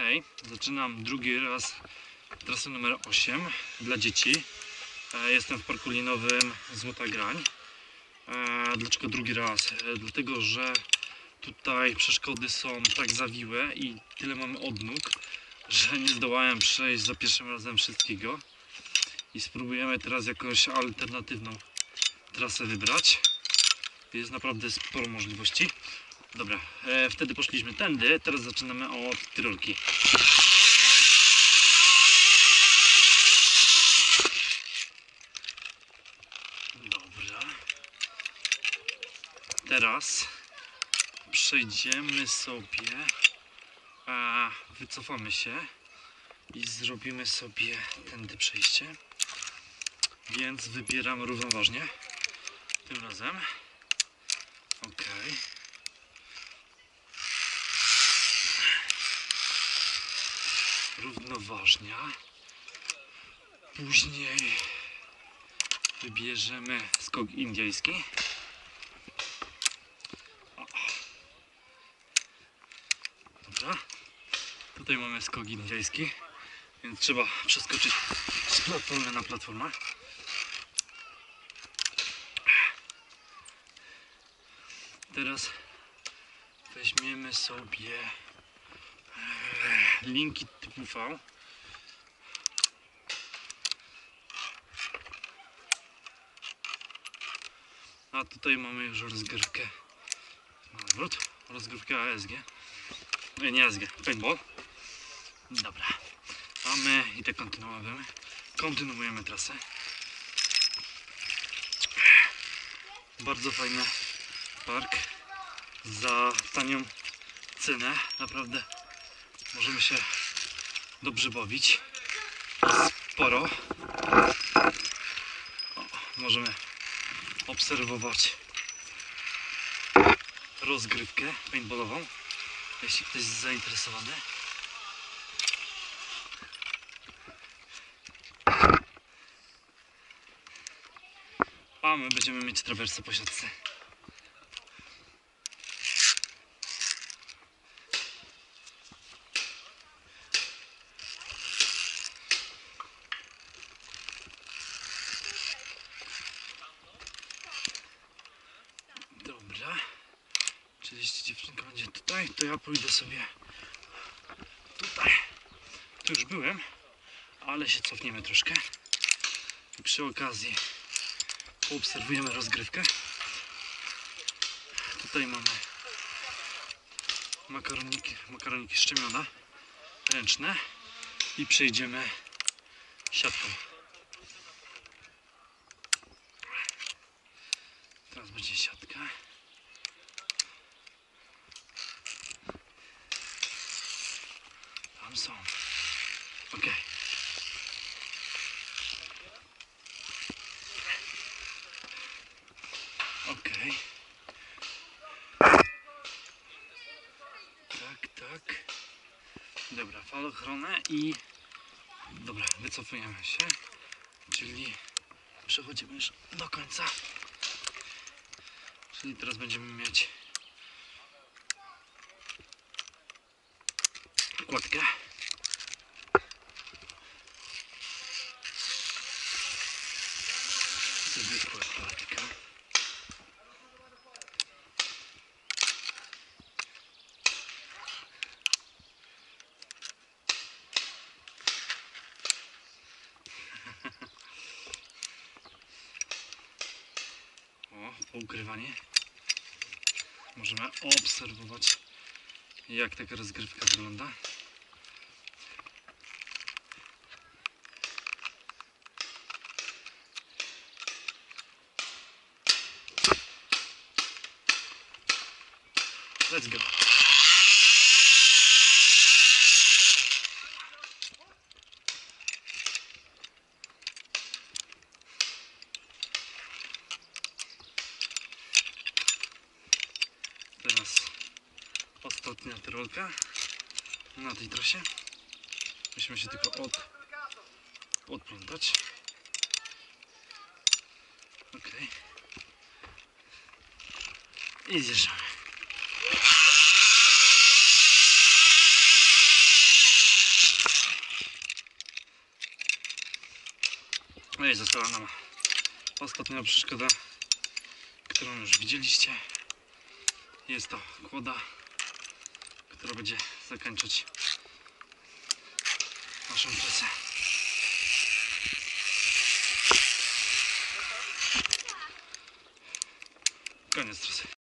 Hej, zaczynam drugi raz trasę numer 8 dla dzieci. E, Jestem w parku linowym Złota Grań. E, Dlaczego drugi raz? E, Dlatego, że tutaj przeszkody są tak zawiłe i tyle mamy odnóg, że nie zdołałem przejść za pierwszym razem wszystkiego. I spróbujemy teraz jakąś alternatywną trasę wybrać. Jest naprawdę sporo możliwości. Dobra, e, wtedy poszliśmy tędy, teraz zaczynamy od Tyrolki. Dobra. Teraz przejdziemy sobie, a wycofamy się i zrobimy sobie tędy przejście. Więc wybieram równoważnie tym razem. Okej. Równoważnia. Później wybierzemy skok indyjski. Dobra. Tutaj mamy skok indyjski, więc trzeba przeskoczyć z platformy na platformę. Teraz weźmiemy sobie linki typu V. A tutaj mamy już rozgrywkę odwrót, rozgrywkę ASG. Nie, nie ASG, paintball. Dobra. A my i tak kontynuujemy. Kontynuujemy trasę. Bardzo fajny park za tanią cenę. Naprawdę możemy się dobrze bawić. Sporo. O, możemy obserwować rozgrywkę paintballową, jeśli ktoś jest zainteresowany. A my będziemy mieć trawersę po siatce. Dobra. Czyli jeśli dziewczynka będzie tutaj, to ja pójdę sobie tutaj. Tu już byłem, ale się cofniemy troszkę. I przy okazji poobserwujemy rozgrywkę. Tutaj mamy makaroniki, makaroniki szczemiona ręczne i przejdziemy siatką. Teraz będzie siatka. Tam są. Ok. Ok. Tak. Dobra, falochronę i... Dobra, wycofujemy się. Czyli przechodzimy już do końca. Czyli teraz będziemy mieć kładkę. Zwykła kładka. O, poukrywanie. Możemy obserwować, jak taka rozgrywka wygląda. Let's go. Ostatnia trolka na tej trasie. Musimy się tylko od, odplątać. Ok. I zjeżdżamy. No i została nam ostatnia przeszkoda, którą już widzieliście. Jest to kłoda która będzie zakończyć naszą pracę. Koniec trasy.